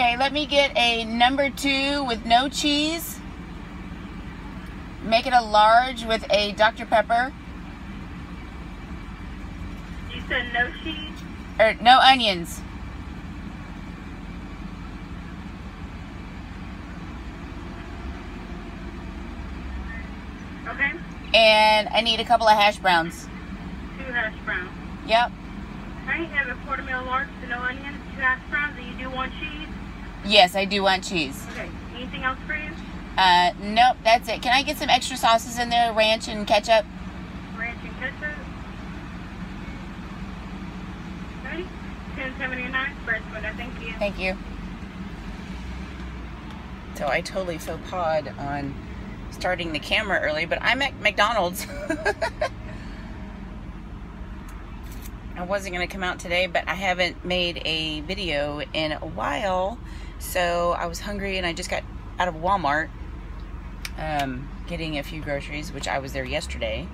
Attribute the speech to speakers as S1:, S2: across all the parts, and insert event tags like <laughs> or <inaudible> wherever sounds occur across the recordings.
S1: Okay, let me get a number two with no cheese. Make it a large with a Dr. Pepper.
S2: You said no cheese?
S1: Or no onions.
S2: Okay.
S1: And I need a couple of hash browns.
S2: Two hash browns.
S1: Yep.
S2: I have a quarter meal large with no onions, two hash browns, and you do one cheese.
S1: Yes, I do want cheese.
S2: Okay. Anything else for you?
S1: Uh, nope, that's it. Can I get some extra sauces in there, ranch and ketchup?
S2: Ranch and ketchup. Okay. Ten seventy nine. Fresh window. Thank you.
S1: Thank you. So I totally faux pas on starting the camera early, but I'm at McDonald's. <laughs> I wasn't going to come out today, but I haven't made a video in a while. So I was hungry and I just got out of Walmart um, getting a few groceries, which I was there yesterday.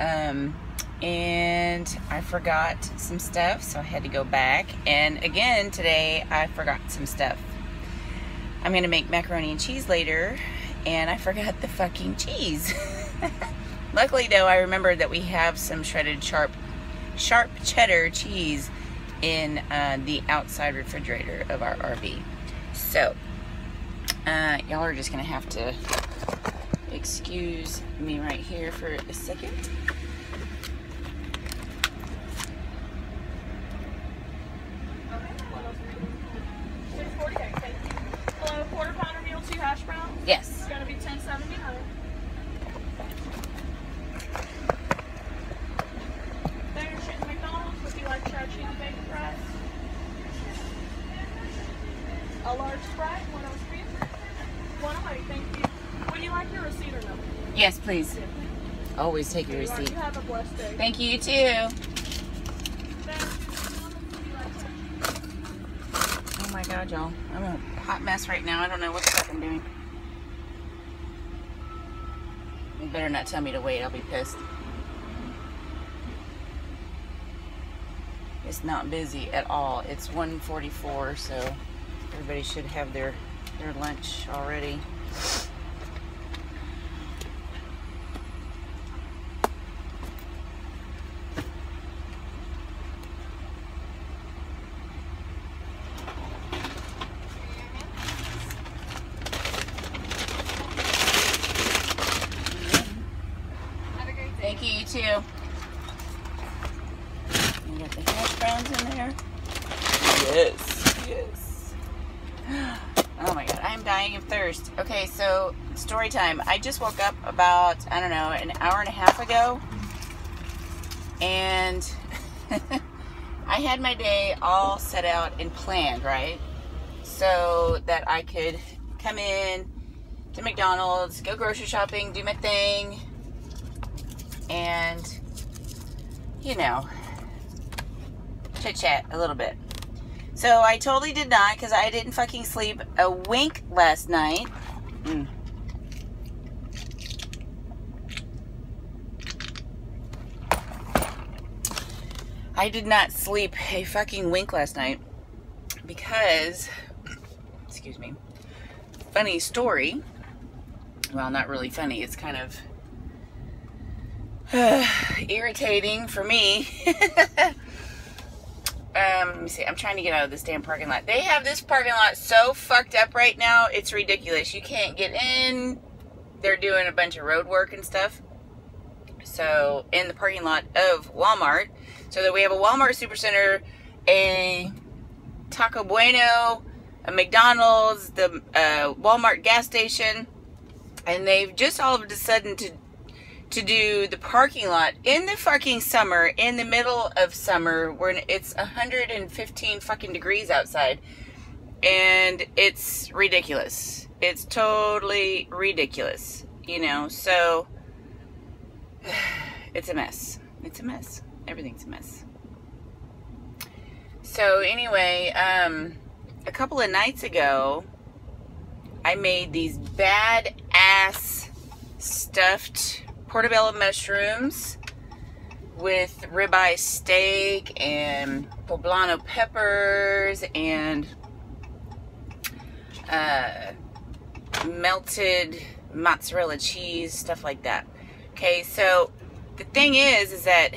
S1: Um, and I forgot some stuff, so I had to go back. And again, today I forgot some stuff. I'm to make macaroni and cheese later, and I forgot the fucking cheese. <laughs> Luckily, though, I remembered that we have some shredded sharp sharp cheddar cheese in uh, the outside refrigerator of our RV. So, uh, y'all are just gonna have to excuse me right here for a second.
S3: Hello, quarter pounder meal, two hash browns.
S1: Yes.
S3: It's gonna be ten seventy nine. There, chicken McDonald's. Would you like to try cheese and bacon fries? A large sprite, one ice cream. One away, thank you. Would you like your receipt or no?
S1: Yes, please. Take your
S3: You
S1: receipt.
S3: You have a blessed day.
S1: Thank you, you too.
S3: There, chicken McDonald's. Would you like to-
S1: Oh my god, y'all. I'm a hot mess right now. I don't know what the fuck I'm doing. You better not tell me to wait. I'll be pissed. It's not busy at all. It's 1:44, so everybody should have their their lunch already. Thank you, you too. You got the hash browns in there? Yes, yes. Oh my god, I'm dying of thirst. Okay, so story time. I just woke up about, I don't know, an hour and a half ago. And <laughs> I had my day all set out and planned, right? So that I could come in to McDonald's, go grocery shopping, do my thing, and you know chit chat a little bit so i totally did not because i didn't fucking sleep a wink last night Mm. I did not sleep a fucking wink last night because excuse me funny story well not really funny it's kind of <sighs> irritating for me. <laughs> um, let me see. I'm trying to get out of this damn parking lot. They have this parking lot so fucked up right now. It's ridiculous. You can't get in. They're doing a bunch of road work and stuff. So, in the parking lot of Walmart. So that we have a Walmart Supercenter, a Taco Bueno, a McDonald's, the uh, Walmart gas station, and they've just all of a sudden to to do the parking lot in the fucking summer, in the middle of summer, when it's 115 fucking degrees outside. And it's ridiculous. It's totally ridiculous, you know? So, <sighs> it's a mess. It's a mess. Everything's a mess. So, anyway, um, a couple of nights ago, I made these badass stuffed portobello mushrooms with ribeye steak and poblano peppers and uh, melted mozzarella cheese, stuff like that. Okay, so the thing is, is that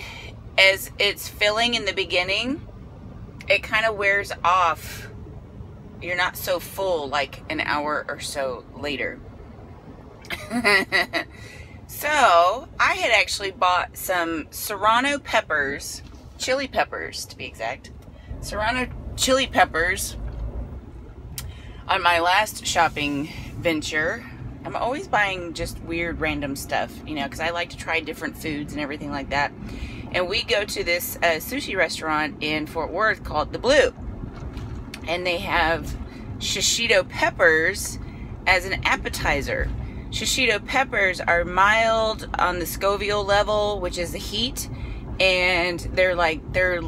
S1: as it's filling in the beginning, it kind of wears off. You're not so full like an hour or so later. <laughs> so, I had actually bought some serrano peppers, chili peppers to be exact. Serrano chili peppers on my last shopping venture. I'm always buying just weird random stuff, you know, because I like to try different foods and everything like that. And we go to this uh, sushi restaurant in Fort Worth called The Blue. And they have shishito peppers as an appetizer. Shishito peppers are mild on the Scoville level, which is the heat, and they're like they're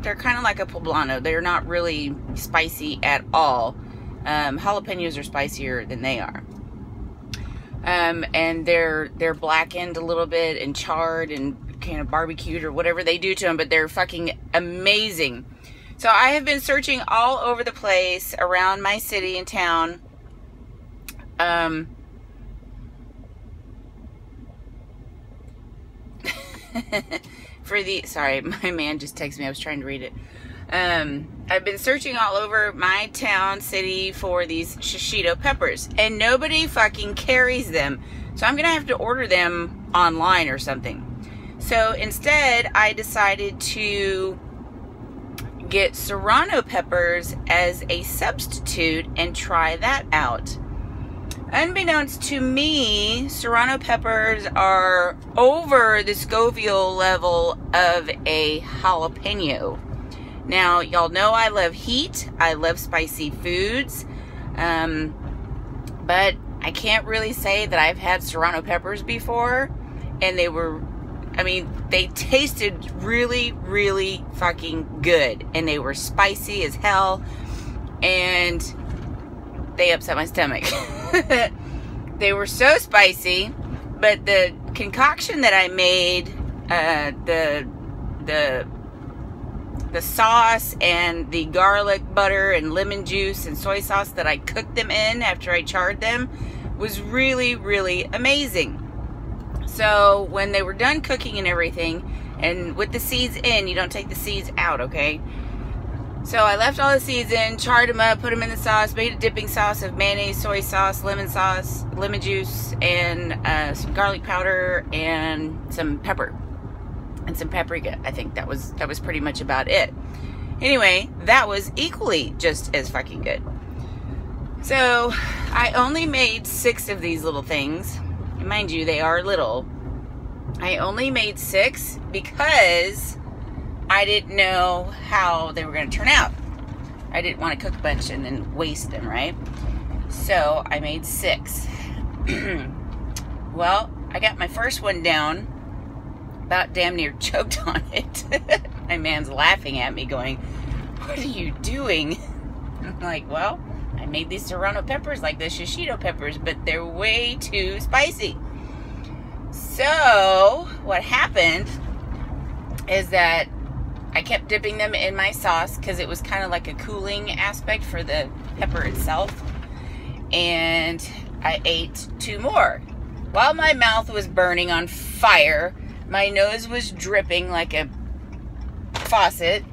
S1: they're kind of like a poblano. They're not really spicy at all. Um, jalapenos are spicier than they are. Um, and they're they're blackened a little bit and charred and kind of barbecued or whatever they do to them, but they're fucking amazing. So I have been searching all over the place around my city and town. Um, <laughs> for the sorry, <laughs> my man just texted me. I was trying to read it. Um, I've been searching all over my town, city for these shishito peppers, and nobody fucking carries them. So I'm gonna have to order them online or something. So instead, I decided to get serrano peppers as a substitute and try that out. Unbeknownst to me, serrano peppers are over the Scoville level of a jalapeno. Now, y'all know I love heat. I love spicy foods. Um, but I can't really say that I've had serrano peppers before. And they were, I mean, they tasted really, really fucking good. And they were spicy as hell. And they upset my stomach. <laughs> they were so spicy. But the concoction that I made, uh, the, the, the sauce and the garlic butter and lemon juice and soy sauce that I cooked them in after I charred them was really, really amazing. So when they were done cooking and everything, and with the seeds in, you don't take the seeds out, okay? So I left all the seeds in, charred them up, put them in the sauce, made a dipping sauce of mayonnaise, soy sauce, lemon sauce, lemon juice, and uh, some garlic powder and some pepper and some paprika. I think that was that was pretty much about it. Anyway, that was equally just as fucking good. So, I only made 6 of these little things. Mind you, they are little. I only made 6 because I didn't know how they were going to turn out. I didn't want to cook a bunch and then waste them, right? So, I made 6. <clears throat> well, I got my first one down about damn near <laughs> choked on it. <laughs> My man's laughing at me, going, What are you doing? <laughs> I'm like, Well, made these serrano peppers like the shishito peppers, but they're way too spicy. So, what happened is that I kept dipping them in my sauce because it was kind of like a cooling aspect for the pepper itself. And I ate two more. While my mouth was burning on fire, my nose was dripping like a faucet.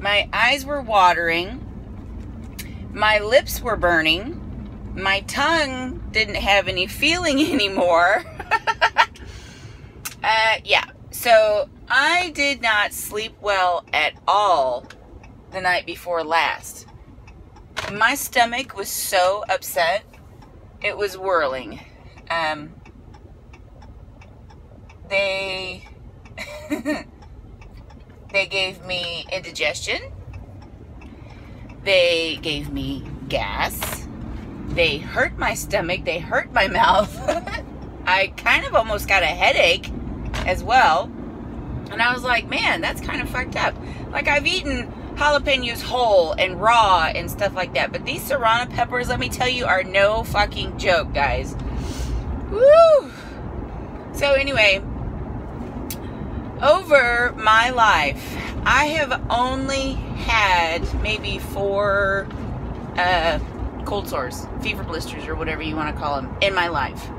S1: My eyes were watering. My lips were burning. My tongue didn't have any feeling <laughs> anymore. <laughs> uh, yeah. So I did not sleep well at all the night before last. My stomach was so upset. It was whirling. Um, they <laughs> they gave me indigestion. They gave me gas. They hurt my stomach. They hurt my <laughs> mouth. I kind of almost got a headache as well. And I was like, man, that's kind of fucked up. Like, I've eaten jalapenos whole and raw and stuff like that. But these serrano peppers, let me tell you, are no fucking joke, guys. Woo! So, anyway, over my life, I have only had maybe four uh, cold sores, fever blisters, or whatever you want to call them, in my life.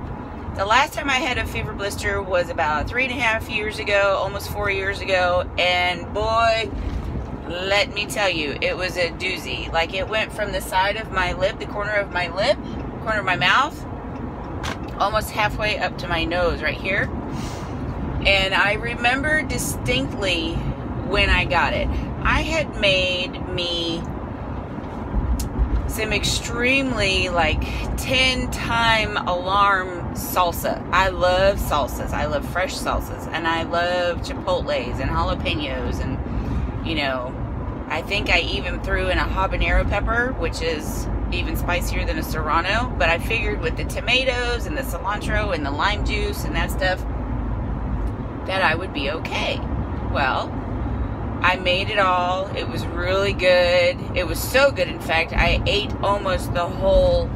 S1: The last time I had a fever blister was about three and a half years ago, almost four years ago, and boy, let me tell you, it was a doozy. Like it went from the side of my lip, the corner of my lip, corner of my mouth, almost halfway up to my nose right here. And I remember distinctly when I got it. I had made me some extremely like 10 time alarm salsa. I love salsas. I love fresh salsas and I love chipotles and jalapenos and you know, I think I even threw in a habanero pepper, which is even spicier than a serrano, but I figured with the tomatoes and the cilantro and the lime juice and that stuff that I would be okay. Well, I made it all. It was really good. It was so good, in fact, I ate almost the whole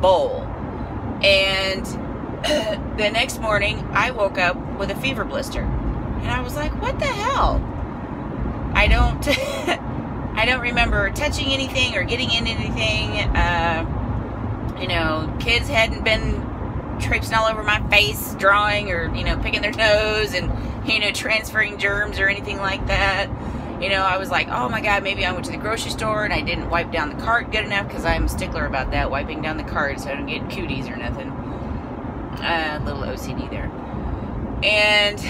S1: bowl. And <clears throat> the next morning, I woke up with a fever blister. And I was like, what the hell? I don't. <laughs> I don't remember touching anything or getting in anything. Uh, you know, kids hadn't been traipsing all over my face, drawing or, you know, picking their nose and, you know, transferring germs or anything like that. You know, I was like, oh my God, maybe I went to the grocery store and I didn't wipe down the cart good enough because I'm a stickler about that, wiping down the cart so I don't get cooties or nothing. A uh, little OCD there. And,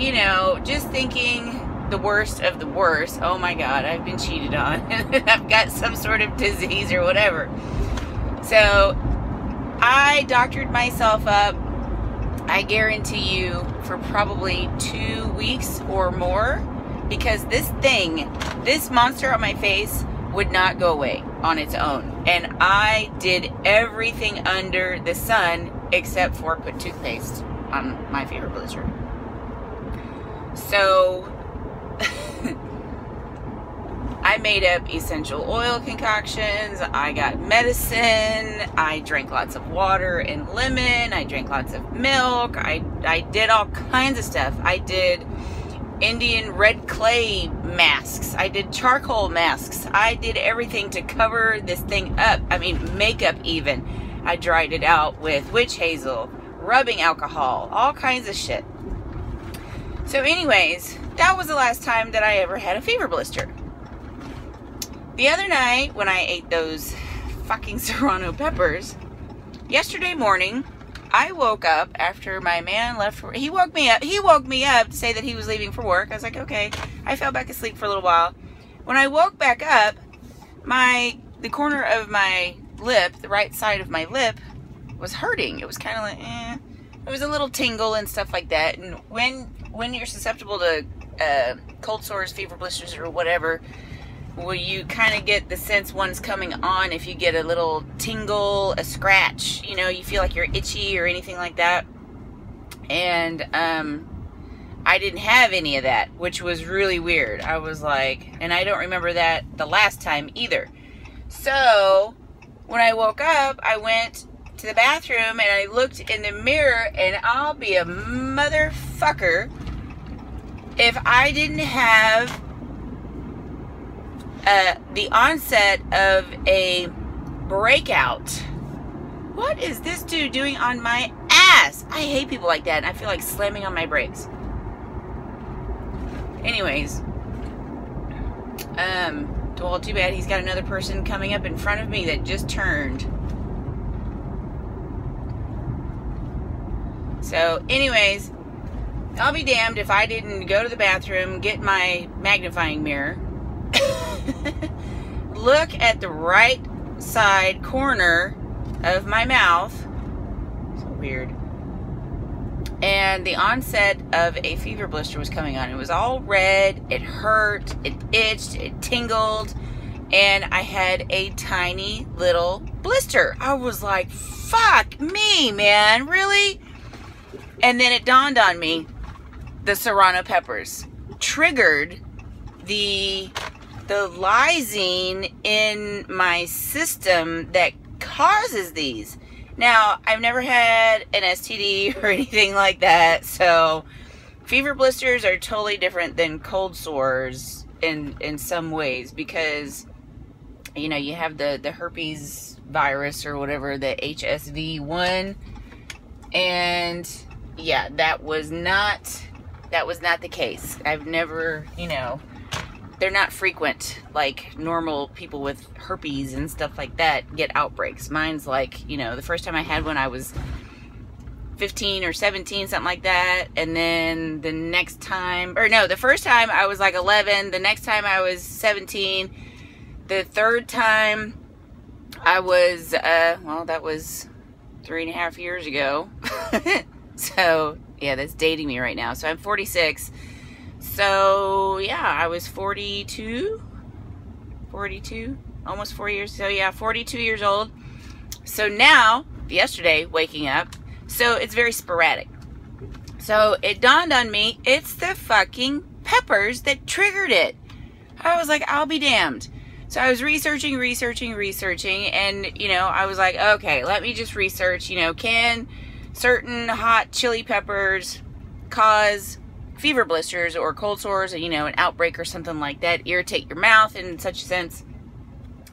S1: you know, just thinking the worst of the worst. Oh my God, I've been cheated on. <laughs> I've got some sort of disease or whatever. So I doctored myself up, I guarantee you, for probably two weeks or more because this thing, this monster on my face, would not go away on its own. And I did everything under the sun except for put toothpaste on my fever blister. So <laughs> I made up essential oil concoctions. I got medicine. I drank lots of water and lemon. I drank lots of milk. I, I did all kinds of stuff. I did Indian red clay masks. I did charcoal masks. I did everything to cover this thing up. I mean, makeup even. I dried it out with witch hazel, rubbing alcohol, all kinds of shit. So, anyways, that was the last time that I ever had a fever blister. The other night, when I ate those fucking <laughs> serrano peppers, yesterday morning, I woke up after my man left for he woke me up he woke me up to say that he was leaving for work. I was like, okay. I fell back asleep for a little while. When I woke back up, my the corner of my lip, the right side of my lip, was hurting. It was kind of like eh. It was a little tingle and stuff like that. And when when you're susceptible to uh, cold sores, fever blisters, or whatever, will you kind of get the sense one's coming on if you get a little tingle, a scratch, you know, you feel like you're itchy or anything like that. And um, I didn't have any of that, which was really weird. I was like, and I don't remember that the last time either. So when I woke up, I went to the bathroom and I looked in the mirror, and I'll be a motherfucker if I didn't have uh, the onset of a breakout. What is this dude doing on my ass? I hate people like that. And I feel like slamming on my brakes. Anyways, um, well, too bad he's got another person coming up in front of me that just turned. So, anyways, I'll be damned if I didn't go to the bathroom, get my magnifying mirror, <laughs> look at the right side corner of my mouth. So weird. And the onset of a fever blister was coming on. It was all red, it hurt, it itched, it tingled, and I had a tiny little blister. I was like, fuck me, man, really? And then it dawned on me the serrano peppers triggered the the lysine in my system that causes these. Now, I've never had an STD <laughs> or anything like that, so fever blisters are totally different than cold sores in in some ways because you know, you have the, the herpes virus or whatever, the HSV1. And yeah, that was not, that was not the case. I've never, you know, they're not frequent like normal people with herpes and stuff like that get outbreaks. Mine's like, you know, the first time I had one, I was 15 or 17, something like that. And then the next time, or no, the first time I was like 11. The next time I was 17. The third time I was, uh, well, that was three and a half years ago. <laughs> so, yeah, that's dating me right now. So I'm 46. So, yeah, I was 42. 42. Almost four years. So, yeah, 42 years old. So now, yesterday, waking up, so it's very sporadic. So it dawned on me, it's the fucking peppers that triggered it. I was like, I'll be damned. So I was researching, researching, researching, and you know, I was like, okay, let me just research, you know, can certain hot chili peppers cause fever blisters or cold sores, or, you know, an outbreak or something like that, irritate your mouth in such a sense?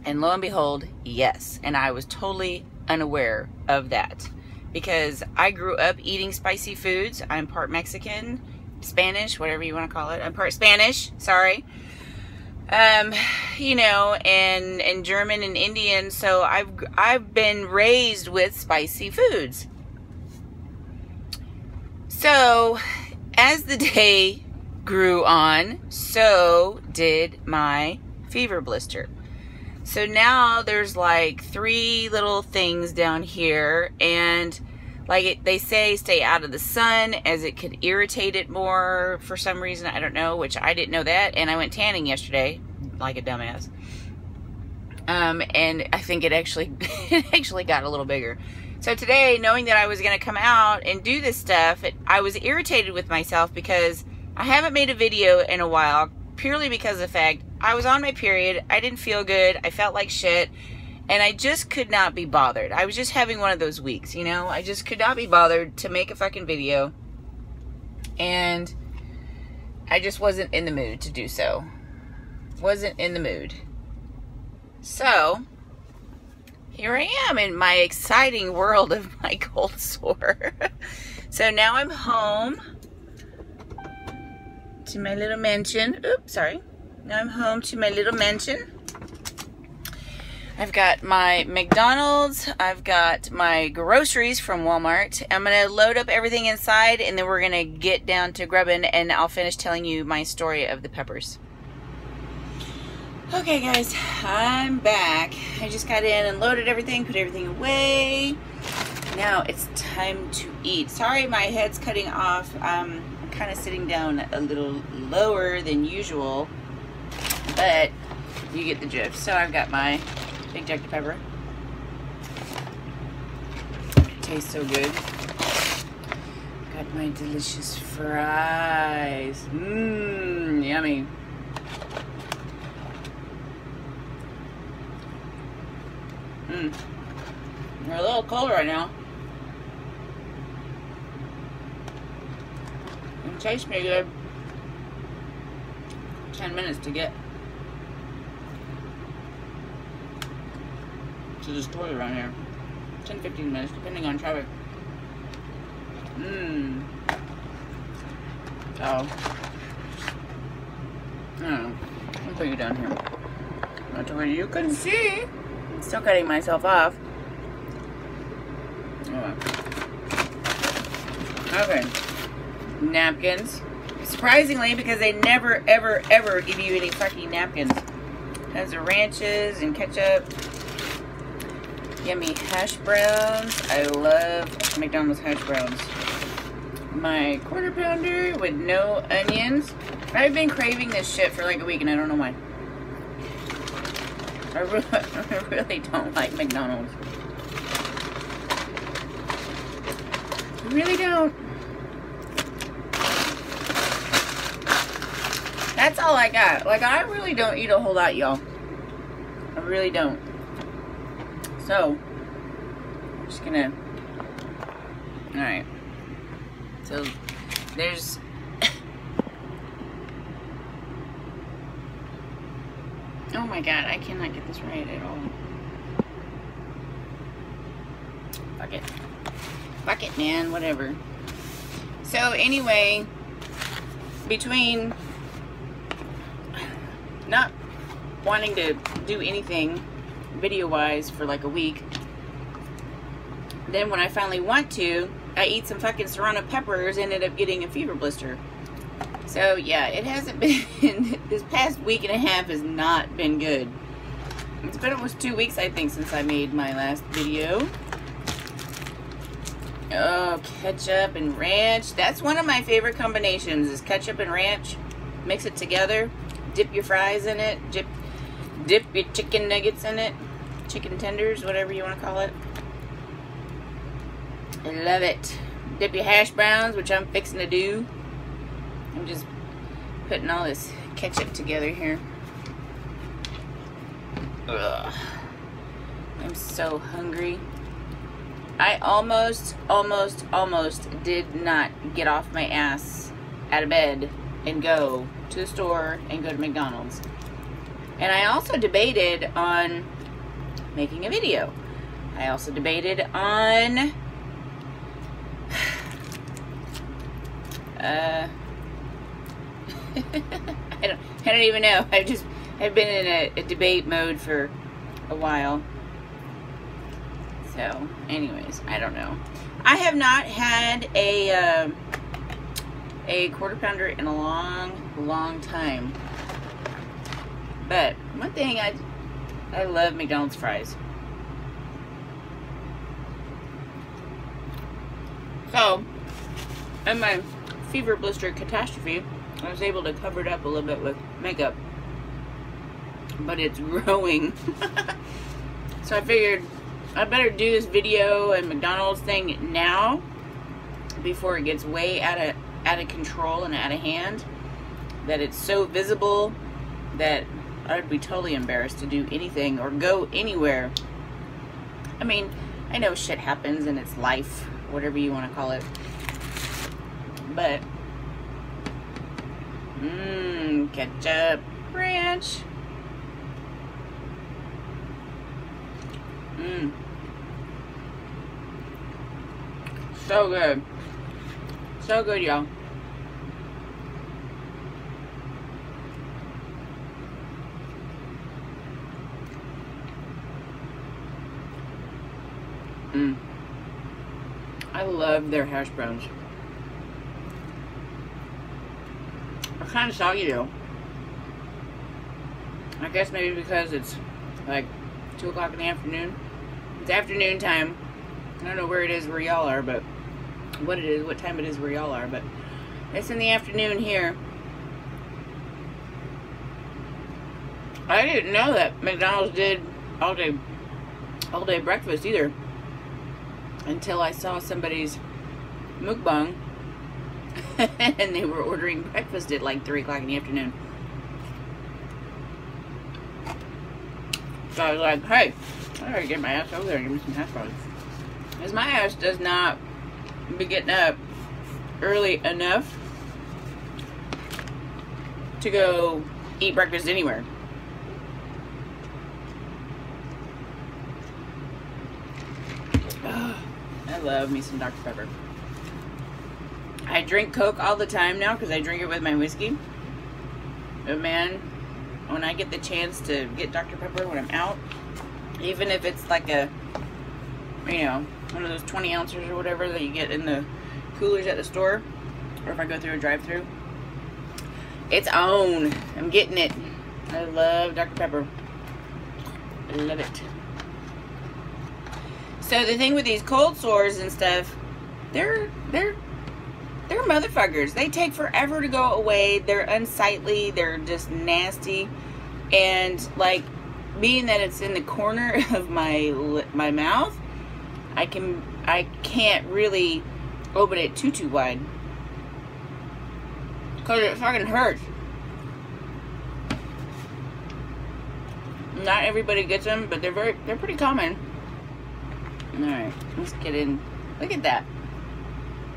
S1: And lo and behold, yes. And I was totally unaware of that because I grew up eating spicy foods. I'm part Mexican, Spanish, whatever you want to call it. I'm part Spanish, sorry. Um, you know, and and German and Indian, so I've I've been raised with spicy foods. So, as the day grew on, so did my fever blister. So now there's like three little things down here and like it, they say stay out of the sun as it could irritate it more for some reason. I don't know, which I didn't know that. And I went tanning yesterday like a dumbass. Um, and I think it actually, <laughs> it actually got a little bigger. So today, knowing that I was going to come out and do this stuff, it, I was irritated with myself because I haven't made a video in a while purely because of the fact I was on my period. I didn't feel good. I felt like shit. And I just could not be bothered. I was just having one of those weeks, you know? I just could not be bothered to make a fucking video. And I just wasn't in the mood to do so. Wasn't in the mood. So, here I am in my exciting world of my <laughs> cold sore. so now I'm home to my little mansion. Oops, sorry. Now I'm home to my little mansion. I've got my McDonald's. I've got my groceries from Walmart. I'm going to load up everything inside and then we're going to get down to grubbing and I'll finish telling you my story of the peppers. Okay, guys, I'm back. I just got in and loaded everything, put everything away. Now it's time to eat. Sorry, my head's cutting off. Um, I'm kind of sitting down a little lower than usual but you get the gist. So I've got my big Dr. Pepper. It tastes so good. Got my delicious fries. Mmm, yummy. Mmm. They're a little cold right now. It tastes pretty good. 10 minutes to get to the store around here. 10 15 minutes, depending on traffic. Mmm. Don't know. I'll put you down here. To where you can see. Still cutting myself off. Okay. Napkins. Surprisingly, because they never, ever, ever give you any fucking napkins. Tons of ranches and ketchup. Yummy hash browns. I love McDonald's hash browns. My quarter pounder with no onions. I've been craving this shit for like a week and I don't know why. <laughs> I really, don't like McDonald's. I really don't. That's all I got. Like, I really don't eat a whole lot, y'all. I really don't. So, I'm just gonna. Alright. So, there's. Oh my god, I cannot get this right at all. Fuck it. Fuck it, man. Whatever. So, anyway, between not wanting to do anything video wise for like a week, then when I finally want to, I eat some fucking serrano peppers, and ended up getting a fever blister. So yeah, it hasn't <laughs> been, this past week and a half has not been good. It's been almost two weeks, I think, since I made my last video. Oh, ketchup and ranch. That's one of my favorite combinations is ketchup and ranch. Mix it together. Dip your fries in it. Dip, dip your chicken nuggets in it. Chicken tenders, whatever you want to call it. I love it. Dip your hash browns, which I'm fixing to do. I'm just putting all this ketchup together here. Ugh. I'm so hungry. I almost, almost, almost did not get off my ass out of bed and go to the store and go to McDonald's. And I also debated on making a video. I also debated on <sighs> uh <laughs> I don't I don't even know. I've just I've been in a, a debate mode for a while. So, anyways, I don't know. I have not had a uh, a quarter pounder in a long, long time. But one thing I I love McDonald's fries. So, in my fever blister catastrophe, I was able to cover it up a little bit with makeup. But it's <laughs> growing. so I figured I better do this video and McDonald's thing now before it gets way out of out of control and out of hand that it's so visible that I'd be totally embarrassed to do anything or go anywhere. I mean, I know shit happens and it's life, whatever you want to call it. But mmm, ketchup ranch. Mmm. So good. So good, y'all. Mm. I love their hash browns. Kind of soggy though. I guess maybe because it's like 2 o'clock in the afternoon. It's afternoon time. I don't know where it is where y'all are, but what it is, what time it is where y'all are, but it's in the afternoon here. I didn't know that McDonald's did all day all day breakfast either until I saw somebody's mukbang <laughs> and they were ordering breakfast at like 3 o'clock in the afternoon. So I was like, hey, I gotta get my ass over there and give me some hash browns. Because my ass does not be getting up early enough to go eat breakfast anywhere. <sighs> I love me some Dr. Pepper. I drink Coke all the time now because I drink it with my whiskey. But man, when I get the chance to get Dr. Pepper when I'm out, even if it's like a, you know, one of those 20 ounces or whatever that you get in the coolers at the store, or if I go through a drive through it's on. I'm getting it. I love Dr. Pepper. I love it. So the thing with these cold sores and stuff, they're they're they're motherfuckers. They take forever to go away. They're unsightly. They're just nasty. And like being that it's in the corner <laughs> of my my mouth, I can I can't really open it too too wide because it fucking hurts. Not everybody gets them, but they're very they're pretty common. All right, let's get in. Look at that.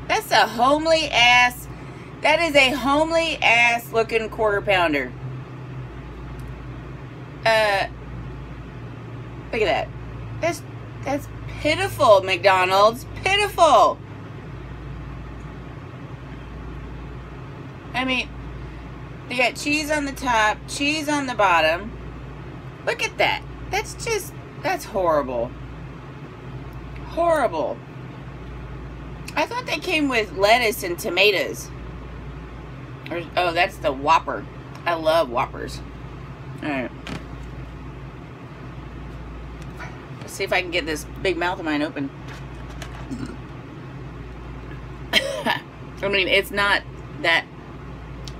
S1: That's a homely ass. That is a homely ass looking quarter pounder. Uh, look at that. That's that's pitiful, McDonald's. Pitiful. I mean, they got cheese on the top, cheese on the bottom. Look at that. That's just that's horrible. Horrible. I thought they came with lettuce and tomatoes. Or, oh, that's the Whopper. I love Whoppers. Alright. Let's see if I can get this big mouth of mine open. <laughs> I mean, it's not that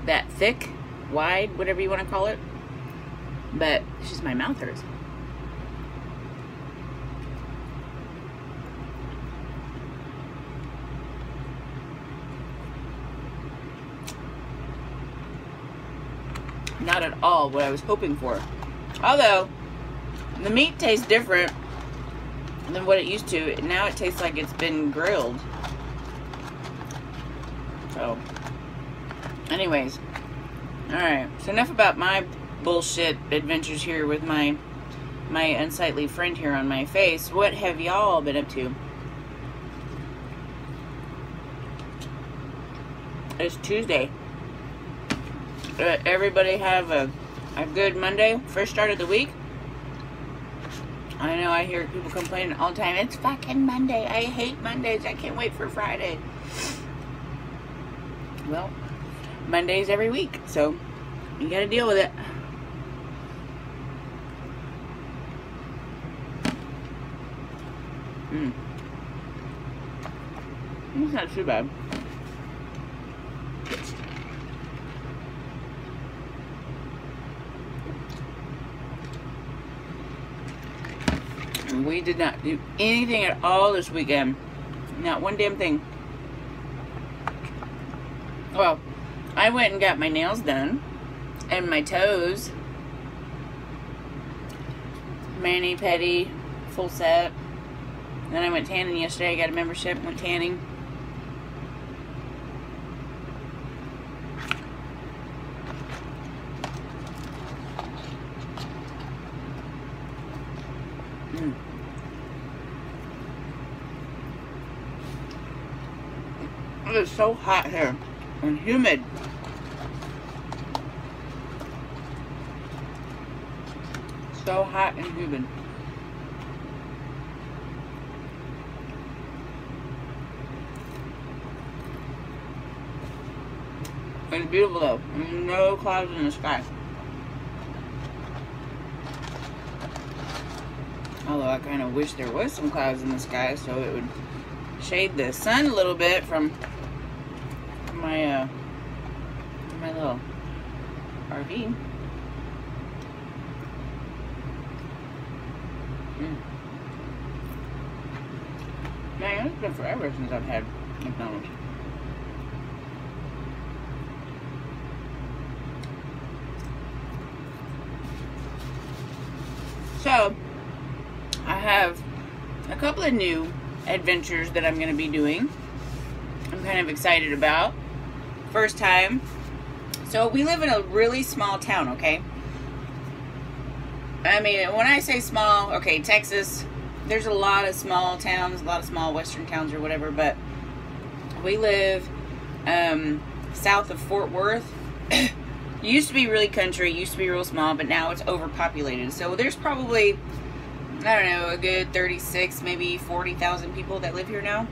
S1: that thick, wide, whatever you want to call it. But it's just my mouth hurts. Not at all what I was hoping for. Although, the meat tastes different than what it used to. Now it tastes like it's been grilled. So, anyways. Alright, so enough about my bullshit adventures here with my my unsightly friend here on my face. What have y'all been up to? It's Tuesday. Uh, everybody have a, a good Monday, first start of the week. I know I hear people complaining all the time. It's fucking Monday. I hate Mondays. I can't wait for Friday. Well, Mondays every week, so you gotta deal with it. Mm. It's not too bad. We did not do anything at all this weekend. Not one damn thing. Well, I went and got my nails done and my toes. Mani, pedi, full set. Then I went tanning yesterday. I got a membership, went tanning. It is so hot here and humid. So hot and humid. It's beautiful though. No clouds in the sky. Although I kind of wish there was some clouds in the sky so it would shade the sun a little bit from my uh my little RV. Mm. Man, it's been forever since I've had McDonald's. So, I have a couple of new adventures that I'm going to be doing. I'm kind of excited about. First time. So, we live in a really small town, okay? I mean, when I say small, okay, Texas, there's a lot of small towns, a lot of small western towns or whatever, but we live um, south of Fort Worth. <coughs> used to be really country, used to be real small, but now it's overpopulated. So there's probably, I don't know, a good 36, maybe 40,000 people that live here now.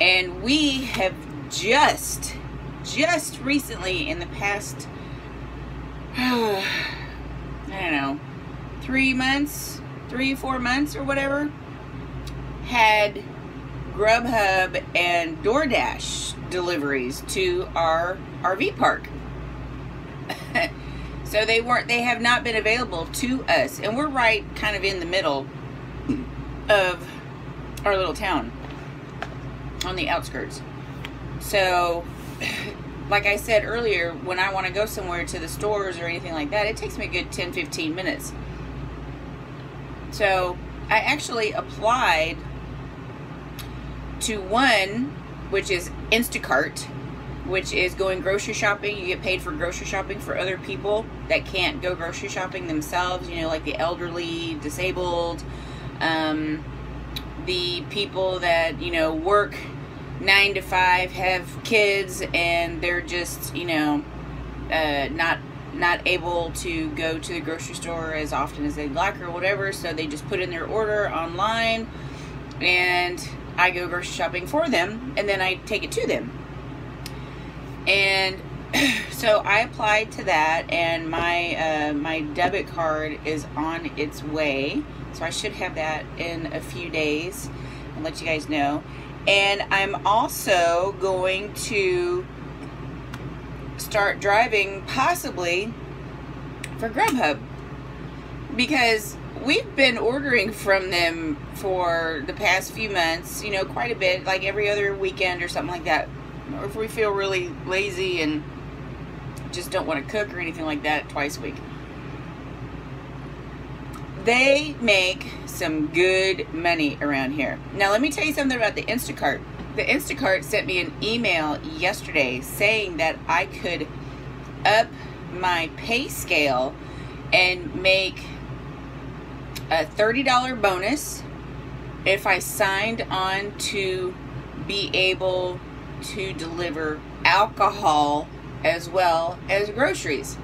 S1: And we have just, just recently in the past, <sighs> I don't know, three months, three, four months or whatever, had Grubhub and DoorDash deliveries to our RV park. <laughs> so they weren't they have not been available to us and we're right kind of in the middle of our little town on the outskirts so <sighs> like i said earlier when i want to go somewhere to the stores or anything like that it takes me a good 10 15 minutes so i actually applied to one which is instacart which is going grocery shopping. You get paid for grocery shopping for other people that can't go grocery shopping themselves, you know, like the elderly, disabled, um, the people that, you know, work nine to five, have kids, and they're just, you know, uh, not not able to go to the grocery store as often as they'd like or whatever, so they just put in their order online and I go grocery shopping for them and then I take it to them. And <clears throat> so I applied to that and my uh, my debit card is on its way. So I should have that in a few days and let you guys know. And I'm also going to start driving possibly for Grubhub because we've been ordering from them for the past few months, you know, quite a bit, like every other weekend or something like that. Or if we feel really lazy and just don't want to cook or anything like that, twice a week. They make some good money around here. Now, let me tell you something about the Instacart the Instacart sent me an email yesterday saying that I could up my pay scale and make a $30 bonus if I signed on to be able to deliver alcohol as well as groceries.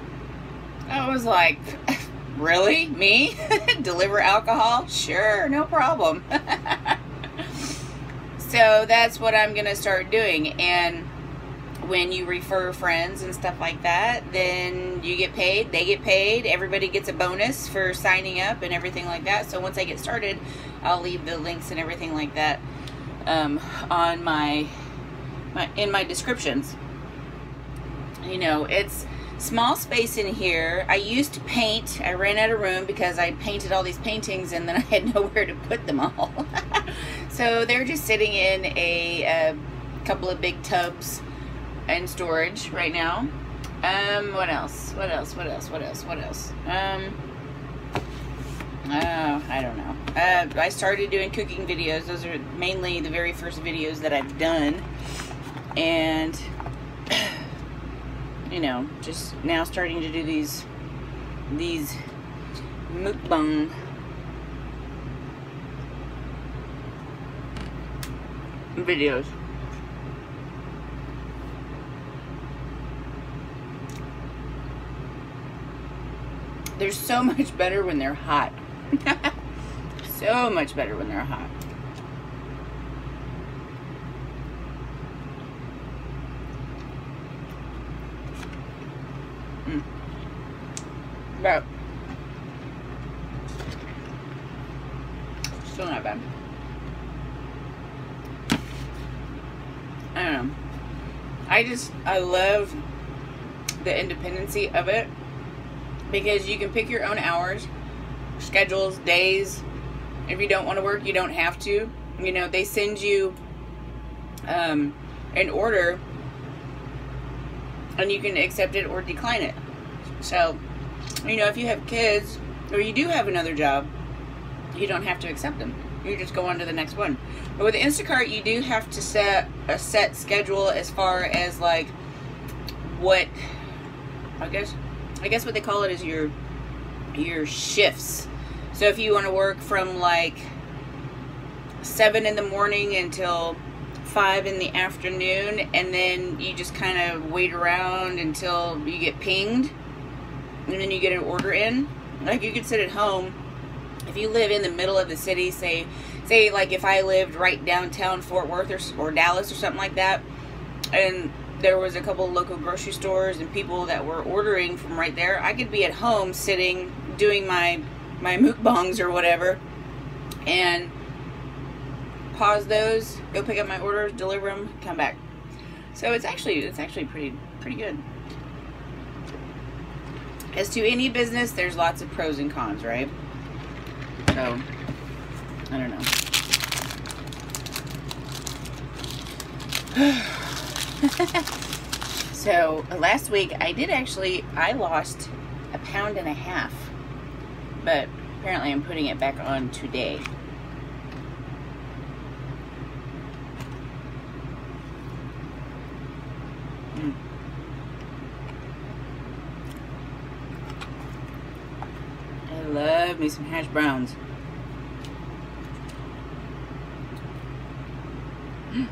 S1: I was like, <laughs> really? Me? <laughs> deliver alcohol? Sure, no problem. <laughs> So that's what I'm going to start doing. And when you refer friends and stuff like that, then you get paid, they get paid, everybody gets a bonus for signing up and everything like that. So once I get started, I'll leave the links and everything like that um, on my, my in my descriptions. You know, it's small space in here. I used to paint. I ran out of room because I painted all these paintings and then <laughs> I had nowhere to put them all. <laughs> so they're just sitting in a, a, couple of big tubs in storage right now. Um, what else? What else? What else? What else? What else? Um, oh, I don't know. Uh, I started doing cooking videos. Those are mainly the very first videos that I've done. And <clears throat> you know, just now starting to do these these mukbang videos. They're so <laughs> much better when they're hot. <laughs> so much better when they're hot. Still not bad. I don't know. I just I love the independency of it because you can pick your own hours, schedules, days. If you don't want to work, you don't have to. You know, they send you um, an order and you can accept it or decline it. So you know, if you have kids or you do have another job, you don't have to accept them. You just go on to the next one. But with Instacart, you do have to set a set schedule as far as like what I guess I guess what they call it is your your shifts. So if you want to work from like seven in the morning until five in the afternoon, and then you just kind of wait around until you get pinged and then you get an order in. Like you could sit at home if you live in the middle of the city, say, say like if I lived right downtown Fort Worth or, or Dallas or something like that, and there was a couple local grocery stores and people that were ordering from right there, I could be at home sitting doing my my mukbangs or whatever, and pause those, go pick up my orders, deliver them, come back. So it's actually it's actually pretty pretty good. As to any business, there's lots of pros and cons, right? So, I don't know. <sighs> so, last week I did actually, I lost a pound and a half. But apparently I'm putting it back on today. love me some hash browns. Mm.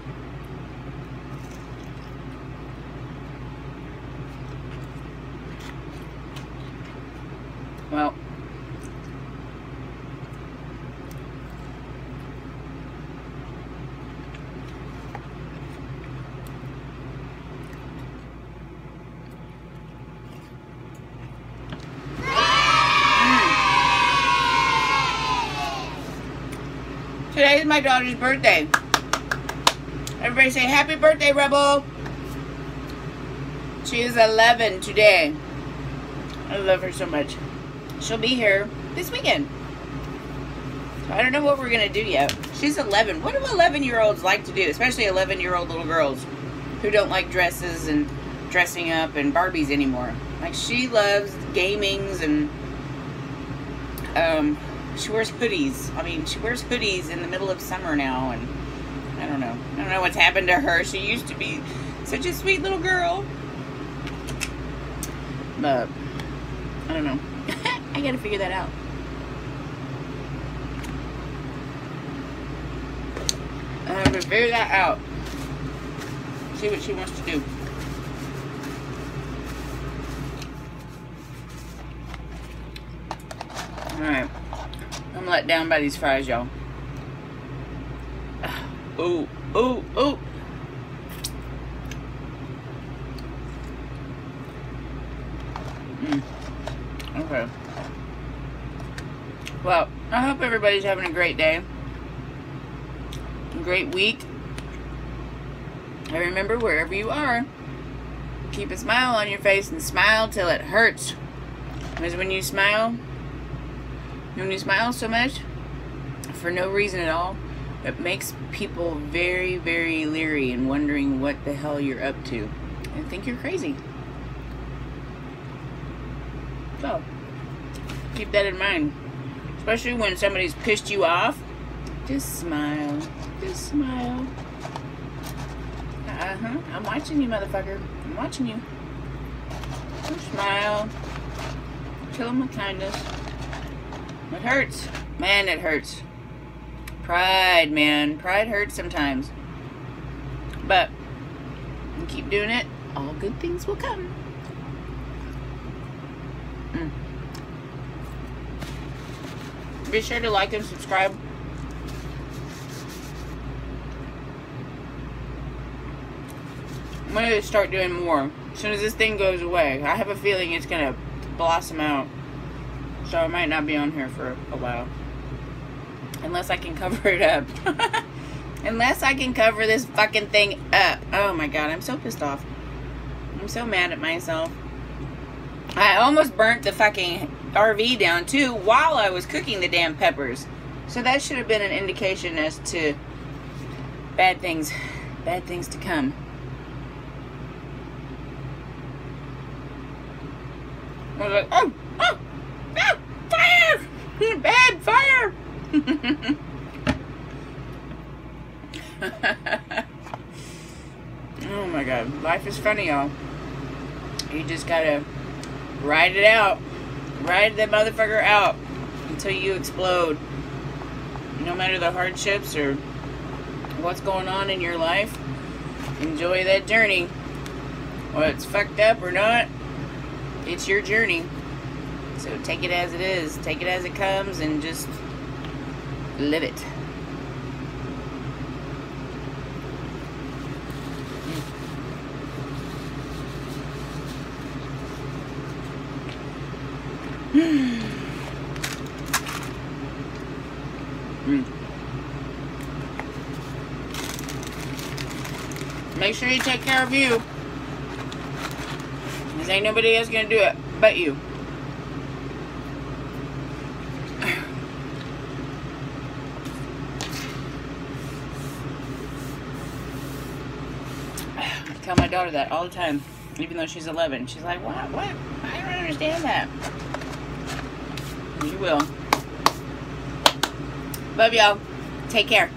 S1: Well, Today is my daughter's birthday. Everybody say happy birthday, Rebel. She is 11 today. I love her so much. She'll be here this weekend. I don't know what we're going to do yet. She's 11. What do 11 year olds like to do? Especially 11 year old little girls who don't like dresses and dressing up and Barbies anymore. Like she loves gamings and um, she wears hoodies. I mean, she wears hoodies in the middle of summer now, and I don't know. I don't know what's happened to her. She used to be such a sweet little girl. But, I don't know. <laughs> I gotta figure that out. I have to figure that out. See what she wants to do. Alright. I'm let down by these fries, y'all. Oh, oh, oh. Mm. Okay. Well, I hope everybody's having a great day. A great week. And remember, wherever you are, keep a smile on your face and smile till it hurts. Because when you smile, when you smile so much, for no reason at all, it makes people very, very leery and wondering what the hell you're up to. And think you're crazy. So, keep that in mind. Especially when somebody's pissed you off. Just smile. Just smile. Uh-huh. I'm watching you, motherfucker. I'm watching you. Just smile. Kill them with kindness. It hurts. Man, it hurts. Pride, man. Pride hurts sometimes. But you keep doing it, all good things will come. Mm. Be sure to like and subscribe. I'm going to start doing more. As soon as this thing goes away, I have a feeling it's going to blossom out. So I might not be on here for a while. Unless I can cover it up. <laughs> Unless I can cover this fucking thing up. Oh my god, I'm so pissed off. I'm so mad at myself. I almost burnt the fucking RV down too while I was cooking the damn peppers. So that should have been an indication as to bad things, bad things to come. I was like, oh, oh, Bad fire! <laughs> oh my god, life is funny, y'all. You just gotta ride it out. Ride that motherfucker out until you explode. No matter the hardships or what's going on in your life, enjoy that journey. Whether it's fucked up or not, it's your journey. So take it as it is. Take it as it comes and just live it. Mm. Make sure you take care of you. Because ain't nobody else gonna do it but you. I tell my daughter that all the time, even though she's 11. She's like, what? What? I don't understand that. You will. Love y'all. Take care.